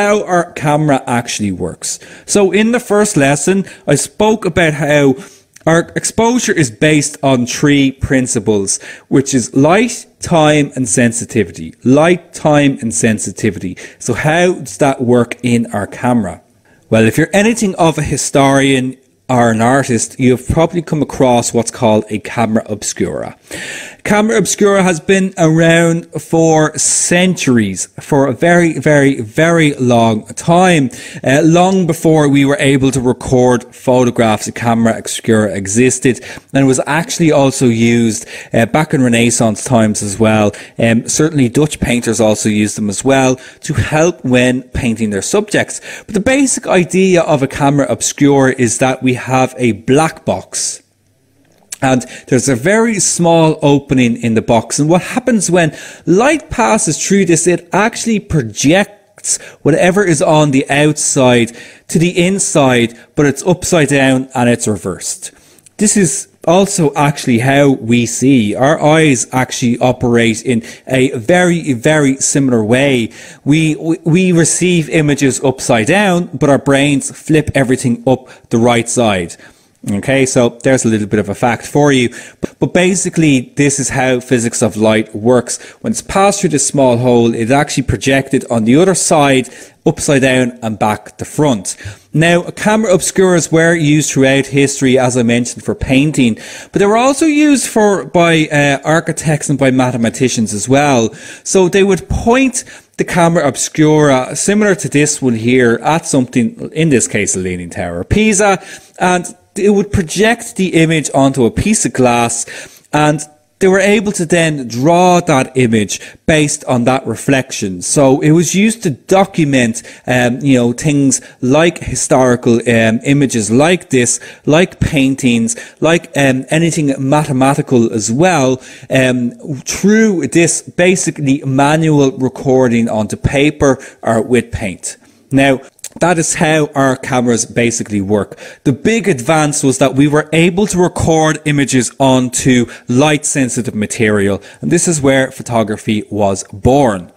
how our camera actually works. So in the first lesson, I spoke about how our exposure is based on three principles, which is light, time, and sensitivity. Light, time, and sensitivity. So how does that work in our camera? Well, if you're anything of a historian, or an artist, you've probably come across what's called a camera obscura. Camera obscura has been around for centuries, for a very, very, very long time. Uh, long before we were able to record photographs, a camera obscura existed and was actually also used uh, back in Renaissance times as well. Um, certainly Dutch painters also used them as well to help when painting their subjects. But the basic idea of a camera obscura is that we have a black box and there's a very small opening in the box. And what happens when light passes through this, it actually projects whatever is on the outside to the inside, but it's upside down and it's reversed. This is also actually how we see. Our eyes actually operate in a very, very similar way. We, we receive images upside down, but our brains flip everything up the right side. Okay, so there's a little bit of a fact for you. But basically, this is how physics of light works. When it's passed through this small hole, it's actually projected on the other side, upside down and back to front. Now, camera obscuras were used throughout history, as I mentioned, for painting, but they were also used for by uh, architects and by mathematicians as well. So they would point the camera obscura, similar to this one here, at something, in this case, a Leaning Tower of Pisa, and it would project the image onto a piece of glass and they were able to then draw that image based on that reflection. So it was used to document, um, you know, things like historical um, images like this, like paintings, like um, anything mathematical as well, um, through this basically manual recording onto paper or with paint. Now, that is how our cameras basically work. The big advance was that we were able to record images onto light sensitive material. And this is where photography was born.